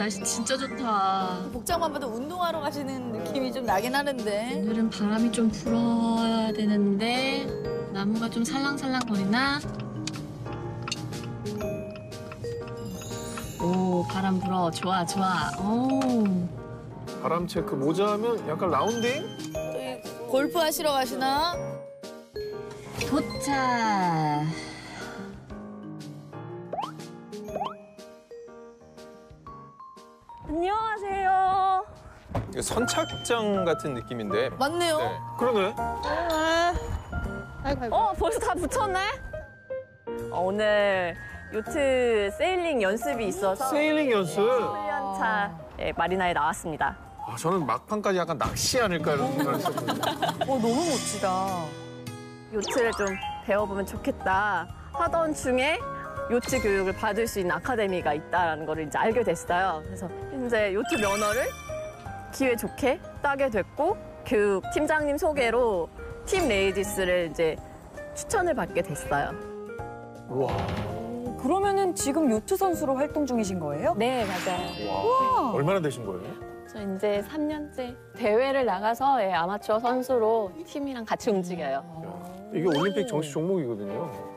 날씨 진짜 좋다. 복장만 봐도 운동하러 가시는 느낌이 좀 나긴 하는데. 오늘은 바람이 좀 불어야 되는데 나무가 좀 살랑살랑 거리나? 오 바람 불어 좋아 좋아. 오 바람 체크 모자 하면 약간 라운딩? 저기 골프 하시러 가시나? 도착. 안녕하세요. 이거 선착장 같은 느낌인데. 맞네요. 네. 그러네. 어, 벌써 다 붙였네? 어, 오늘 요트 세일링 연습이 있어서 세일링 연습. 훈련차에 마리나에 나왔습니다. 아, 저는 막판까지 약간 낚시 아닐까 이런 생각을 했었거든요. 어, 너무 멋지다. 요트를 좀 배워보면 좋겠다 하던 중에 요트 교육을 받을 수 있는 아카데미가 있다는 걸 이제 알게 됐어요. 그래서 현재 요트 면허를 기회 좋게 따게 됐고 교육 팀장님 소개로 팀 레이디스를 이제 추천을 받게 됐어요. 우와. 그러면은 지금 요트 선수로 활동 중이신 거예요? 네, 맞아요. 와. 얼마나 되신 거예요? 저 이제 3년째 대회를 나가서 예, 아마추어 선수로 팀이랑 같이 움직여요. 이게 올림픽 정식 종목이거든요.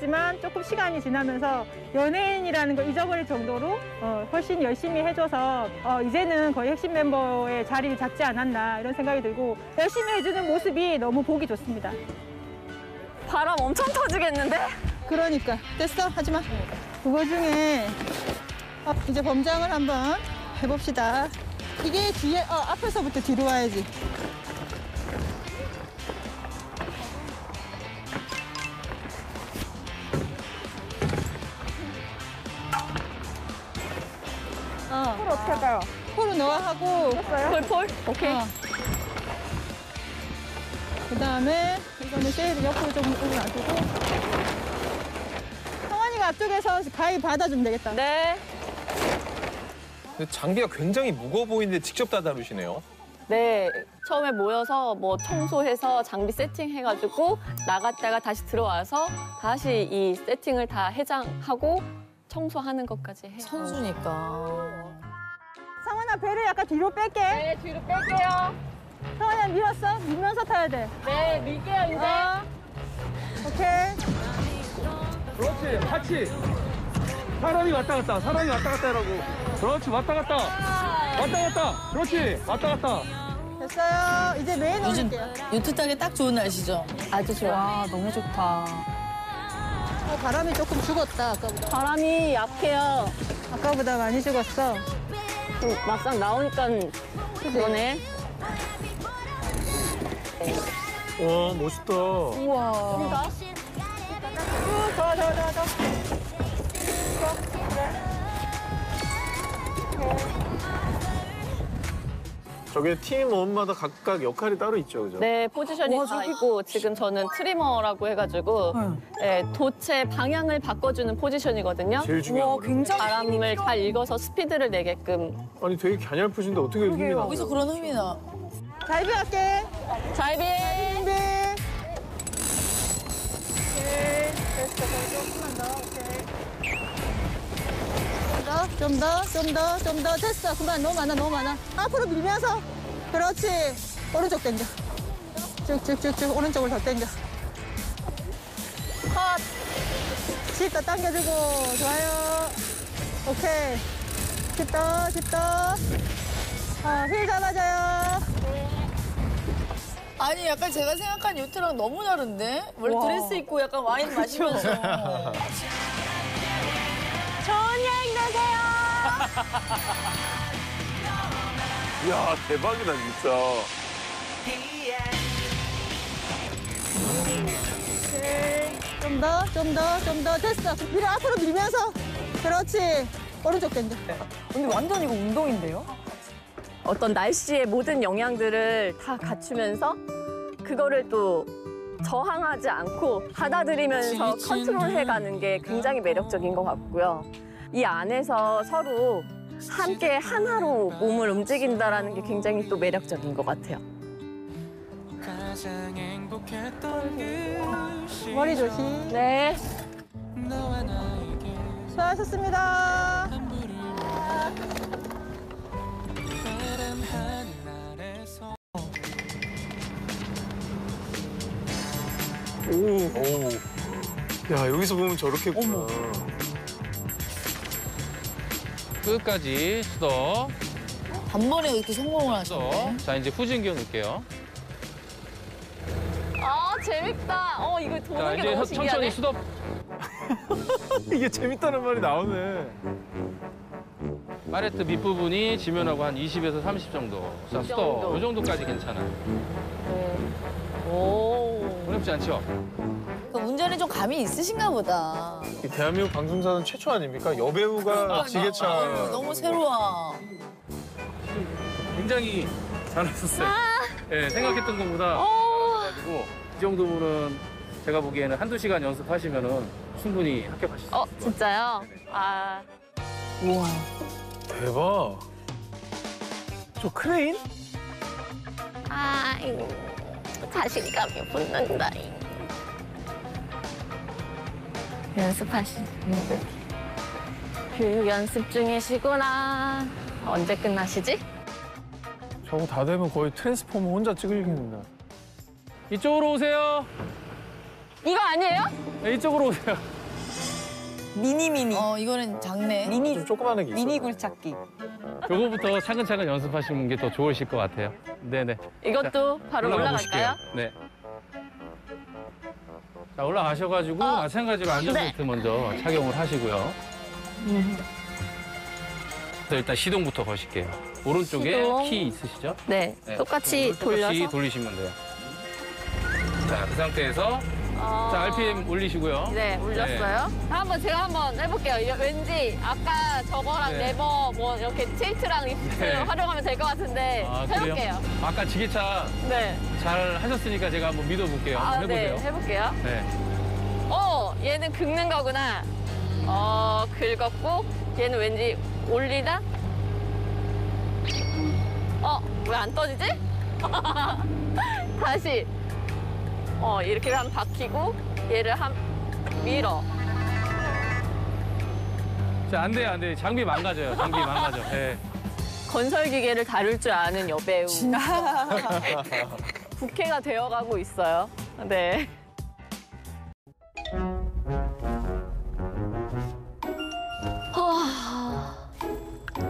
생각했었지만 조금 시간이 지나면서 연예인이라는 걸 잊어버릴 정도로 어, 훨씬 열심히 해줘서 어, 이제는 거의 핵심 멤버의 자리를 잡지 않았나 이런 생각이 들고 열심히 해주는 모습이 너무 보기 좋습니다. 바람 엄청 터지겠는데? 그러니까 됐어 하지마. 그거 중에 어, 이제 범장을 한번 해봅시다. 이게 뒤에 어, 앞에서부터 뒤로 와야지. 어. 폴 어떻게 할까요? 폴은 너가 하고 폴폴? 오케이. 어. 그 다음에 이거는 shade 옆으로 좀 놔두고 성환이가 앞쪽에서 가위 받아주면 되겠다. 네. 근데 장비가 굉장히 무거워 보이는데 직접 다 다루시네요. 네. 처음에 모여서 뭐 청소해서 장비 세팅해가지고 나갔다가 다시 들어와서 다시 이 세팅을 다 해장하고 청소하는 것까지 해요. 선수니까. 성환아 배를 약간 뒤로 뺄게. 네, 뒤로 뺄게요. 성환아 밀었어? 밀면서 타야 돼. 네, 밀게요, 이제. 어. 오케이. 그렇지 같이 사람이 왔다 갔다 사람이 왔다 갔다 하라고 그렇지 왔다 갔다 왔다 갔다 그렇지 왔다 갔다 됐어요. 이제 메인 요즘 올릴게요. 요트 타기 딱 좋은 날씨죠? 아주 좋아. 와, 너무 좋다. 어, 바람이 조금 죽었다. 아까보다. 바람이 약해요. 아까보다 많이 죽었어. 좀 막상 나오니까 그러네. 와, 멋있다. 우와. 쭉, 더, 더, 더, 더. 저게 팀 원마다 각각 역할이 따로 있죠, 그죠? 네, 포지션이 다 있고 지금 저는 트리머라고 해가지고 네, 돛의 방향을 바꿔주는 포지션이거든요. 제일 중요한 거. 굉장히. 바람을 잘 읽어서 스피드를 내게끔. 아니, 되게 갸냘프신데 어떻게 이렇게 힘이 나? 어디서 그런 힘이 나? gybing 할게. gybing! 오케이. 됐어. 더 조금만 더. 좀 더, 좀 더, 좀 더. 됐어. 그만. 너무 많아, 너무 많아. 앞으로 밀면서. 그렇지. 오른쪽 당겨. 쭉쭉쭉쭉 오른쪽을 더 당겨. 컷. jib 더 당겨주고. 좋아요. 오케이. jib 더, jib 더. 어, 힐 잡아줘요. 아니 약간 제가 생각한 요트랑 너무 다른데? 원래 와. 드레스 입고 약간 와인 마시면서. 좋은 여행 되세요. 이야, 대박이다, 진짜. 좀 더, 좀 더, 좀 더. 됐어. 밀어, 앞으로 밀면서. 그렇지. 오른쪽 당겨. 근데 완전 이거 운동인데요? 어떤 날씨의 모든 영향들을 다 갖추면서 그거를 또 저항하지 않고 받아들이면서 컨트롤해가는 게 굉장히 매력적인 것 같고요. 이 안에서 서로 함께 하나로 몸을 움직인다라는 게 굉장히 또 매력적인 것 같아요. 머리 조심. 네. 수고하셨습니다. 오. 야 여기서 보면 저렇게 구나. 끝까지 수도, 단번에 이렇게 성공을. 하셨네. 자, 이제 후진경 넣을게요. 아 재밌다. 어 이거 자, 도는 게 이제 너무 천천히 신기하네. 수도. 이게 재밌다는 말이 나오네. 파레트 밑부분이 지면하고 한 20에서 30 정도. 자, 수도. 정도. 이 정도까지 괜찮아요. 네. 오. 어렵지 않죠? 그 운전에 좀 감이 있으신가 보다. 이 대한민국 방송사는 최초 아닙니까? 여배우가 지게차. 아유, 너무 새로워. 굉장히 잘하셨어요. 예, 생각했던 것보다 어. 잘하셔가지고 이 정도면 제가 보기에는 한두 시간 연습하시면은 충분히 합격하실 수어 있을 것 진짜요? 아. 우와. 대박. 저 크레인? 아, 자신감이 붙는다. 연습하시는 분. 교육 연습 중이시구나. 언제 끝나시지? 저거 다 되면 거의 트랜스포머 혼자 찍겠는데. 이쪽으로 오세요. 이거 아니에요? 네, 이쪽으로 오세요. 미니 미니. 어, 이거는 작네. 미니 좀 조그마한 게 있어. 미니 굴착기. 요거부터 차근차근 연습하시는 게 더 좋으실 것 같아요. 네네. 이것도 바로 올라갈까요? 네. 자, 올라가셔가지고 마찬가지로 안전벨트 먼저 착용을 하시고요. 자, 일단 시동부터 거실게요. 오른쪽에 시동. 키 있으시죠? 네, 네. 똑같이 똑같이 돌려서. 돌리시면 돼요. 자, 그 상태에서 어, 자, RPM 올리시고요. 네, 올렸어요. 한번 제가 한번 해볼게요. 이- 왠지 아까 저거랑 네. 레버 뭐 이렇게 tilt랑 리프트 네. 활용하면 될 것 같은데 아, 그래요? 해볼게요. 아까 지게차 네. 잘 하셨으니까 제가 한번 믿어볼게요. 아, 한번 네, 해보세요. 해볼게요. 네. 어, 얘는 긁는 거구나. 어, 긁었고, 얘는 왠지 올리다? 어, 왜 안 떠지지? 다시. 어, 이렇게 한 박히고, 얘를 한 밀어. 자, 안 돼요, 안 돼요. 장비 망가져요. 장비 망가져. 네. 건설 기계를 다룰 줄 아는 여배우. 부캐가 되어가고 있어요. 네. 아,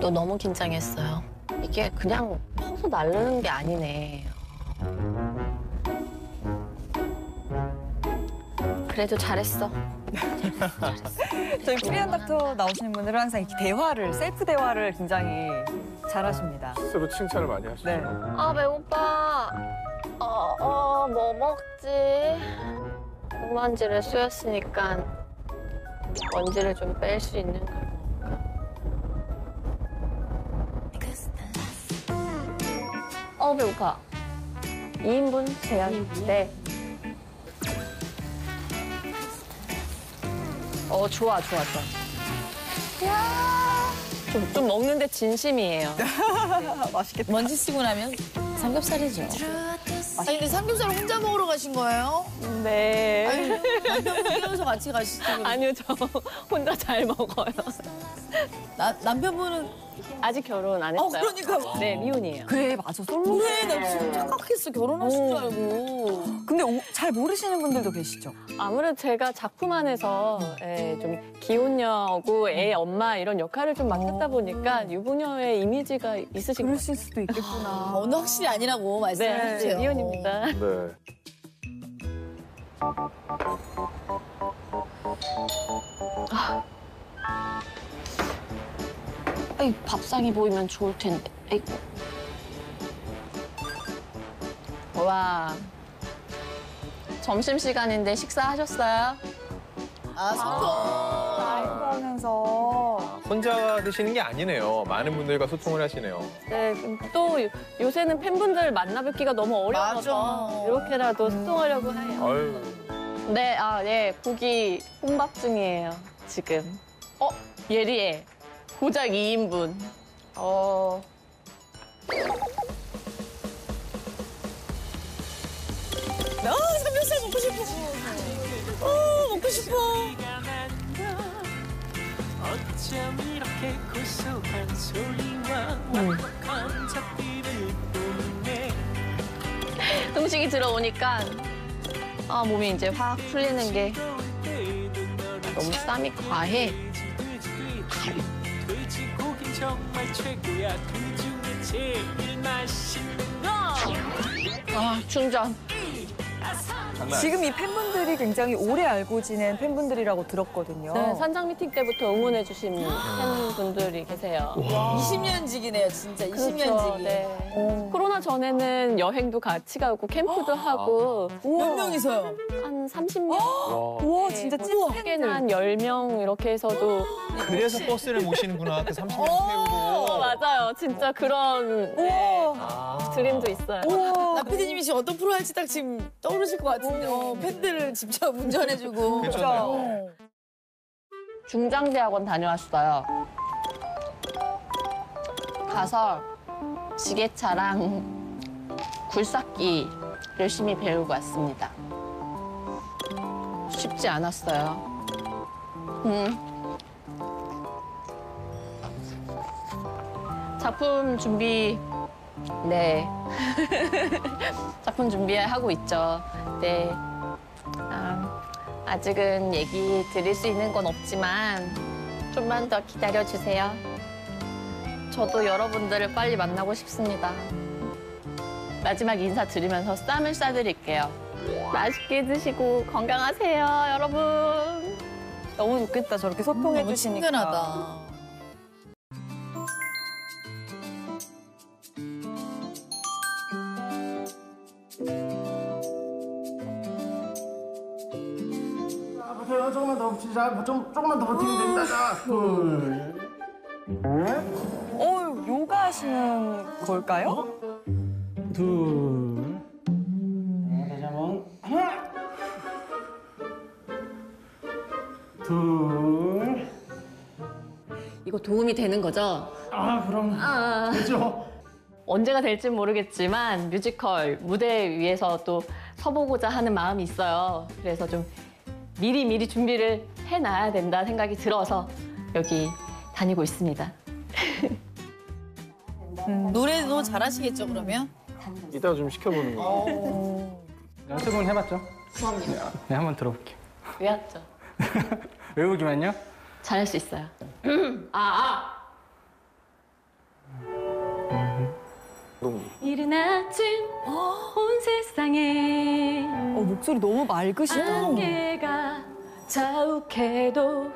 또 너무 긴장했어요. 이게 그냥 퍼서 날르는 게 아니네. 그래도 잘했어. 저희 프리한 닥터 나오시는 분들은 항상 이렇게 대화를 셀프 대화를 굉장히 잘하십니다. 스스로 칭찬을 많이 하시죠. 네. 아 배고파. 어, 어, 뭐 먹지? 흙먼지를 쑤였으니까 먼지를 좀 뺄 수 있는 걸 먹을까? 어 배고파. 2인분 제한. 네. 어 좋아 좋아 좋아. 야. 좀, 좀 먹는데 진심이에요. 맛있겠다. 먼지 쓰고 나면 삼겹살이죠. 아니, 근데 삼겹살 혼자 먹으러 가신 거예요? 네. 아니, 남편분 끼워서 같이 가시죠. 아니요, 저 혼자 잘 먹어요. 나, 남편분은 아직 결혼 안 어, 했어요. 그러니까. 네, 미혼이에요. 그래 맞아 솔로. 그래, 나 지금 착각했어. 결혼하신 줄 알고. 근데 오- 잘 모르시는 분들도 계시죠. 아무래도 제가 작품 안에서 예, 좀 기혼녀고 애 엄마 이런 역할을 좀 맡았다 보니까 유부녀의 이미지가 있으신 것 그러실 수도 있겠구나. 어느 확실히 아니라고 같아요. 네, 말씀해주세요. 네, 미혼입니다. 네. 아이, 밥상이 보이면 좋을 텐데. 아이고. 와. 점심 시간인데 식사하셨어요? 아, 소통. 라이브 하면서 혼자 드시는 게 아니네요. 많은 분들과 소통을 하시네요. 네, 또 요- 요새는 팬분들 만나 뵙기가 너무 어려워서 맞아. 이렇게라도 소통하려고 해요. 아유. 네, 아, 네, 고기 혼밥 중이에요, 지금. 어, 예리해. 고작 2인분. 어. 아, 삼겹살 먹고 싶어. 어, 먹고 싶어. 어쩜 이렇게 고소한 소리와 완벽한 잡기를 뿜네 음식이 들어오니까 아, 몸이 이제 확 풀리는 게 너무 쌈이 과해. 돼지 고기 정말 최고야 그 중에 제일 맛있는 거 아, 충전. 지금 이 팬분들이 굉장히 오래 알고 지낸 팬분들이라고 들었거든요. 네, 산장 미팅 때부터 응원해 주신 팬분들이 계세요. 20년직이네요, 진짜. 20년직이. 그렇죠. 네. 코로나 전에는 여행도 같이 가고 캠프도 하고 몇 명이서요? 한 30명? 우와, 진짜 찐 팬은 한 10명 이렇게 해서도 그래서 버스를 모시는구나. 그 30명 어, 태우고. 맞아요. 진짜 그런 네, 드림도 있어요. 나 PD님이 지금 어떤 프로 할지 딱 지금 떠오르실 것 같은데. 어, 팬들을 직접 운전해주고. 괜찮아요. 중장대 학원 다녀왔어요. 가서 지게차랑 굴삭기 열심히 배우고 왔습니다. 쉽지 않았어요. 음. 작품 준비, 네. 작품 준비하고 있죠. 네. 아, 아직은 얘기 드릴 수 있는 건 없지만 좀만 더 기다려 주세요. 저도 여러분들을 빨리 만나고 싶습니다. 마지막 인사 드리면서 쌈을 싸드릴게요. 맛있게 드시고 건강하세요, 여러분. 너무 좋겠다. 저렇게 소통해 너무 주시니까. 친근하다. 버텨요. 조금만 더 붙이자. 좀, 조금만 더 버티면 됩니다. 자, 둘. 어, 요가 하시는 걸까요? 둘. 둘. 이거 도움이 되는 거죠? 아, 그럼. 아. 되죠. 언제가 될진 모르겠지만 뮤지컬 무대 위에서 또 서보고자 하는 마음이 있어요. 그래서 좀 미리 미리 준비를 해놔야 된다 생각이 들어서 여기 다니고 있습니다. 노래도 잘하시겠죠, 그러면? 이따가 좀 시켜보는 거. 연습은 해봤죠? 그럼요. 네, 한번 들어볼게요. 외웠죠. 외우기만요? 잘할 수 있어요. 아, 아. 이른 아침 온 세상에 어, 목소리 너무 맑으시다. 안개가 자욱해도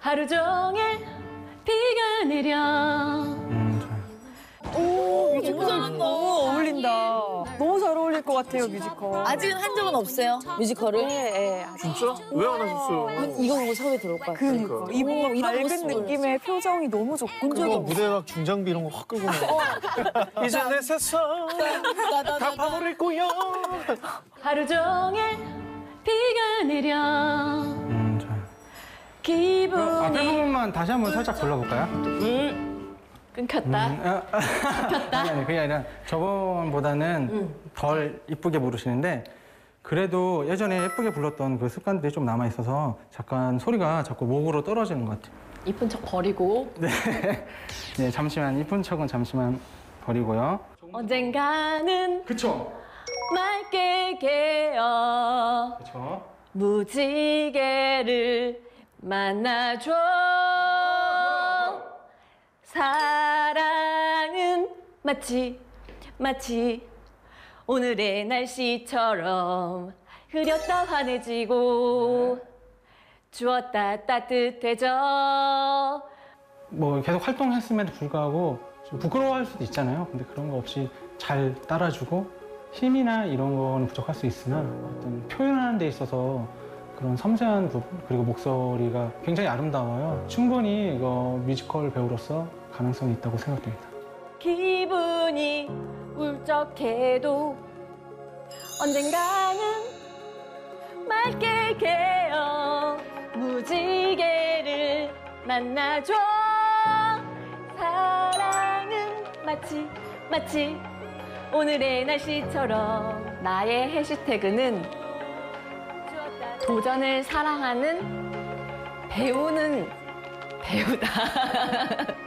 하루 종일 비가 내려 음. 오, 너무 잘한다. 너무 어울린다. 너무 잘 어울릴 것 같아요, 뮤지컬. 아직은 한 적은 없어요, 뮤지컬을? 네, 네. 진짜? 왜 안 하셨어요? 이거 보고 처음에 들어올 것 같아요. 그러니까. 이 뭔가 밝은. 느낌의 표정이 너무 좋고. 그거 무대 막 중장비 이런 거 확 끄고 막. 이제 내 세상 다 파버릴 거야. 하루 종일 비가 내려 음, 좋아요. 기분이 앞에 부분만 다시 한번 살짝 불러볼까요? 끊겼다. 음, 아, 아니, 아니, 그게 아니라 저번보다는 덜 이쁘게 부르시는데 그래도 예전에 예쁘게 불렀던 그 습관들이 좀 남아 있어서 잠깐 소리가 자꾸 목으로 떨어지는 것 같아요. 이쁜 척 버리고 네, 잠시만 이쁜 척은 잠시만 버리고요. 언젠가는 그쵸? 맑게 개어 그쵸? 무지개를 만나줘 사랑은 마치 마치 오늘의 날씨처럼 흐렸다 환해지고 주었다 따뜻해져 뭐 계속 활동했음에도 불구하고 좀 부끄러워할 수도 있잖아요. 근데 그런 거 없이 잘 따라주고 힘이나 이런 거는 부족할 수 있으나 어떤 표현하는 데 있어서 그런 섬세한 부분 그리고 목소리가 굉장히 아름다워요. 충분히 이거 뮤지컬 배우로서 가능성이 있다고 생각됩니다. 기분이 울적해도 언젠가는 맑게 개어 무지개를 만나줘 사랑은 마치 마치 오늘의 날씨처럼 나의 해시태그는 도전을 사랑하는 배우는 배우다.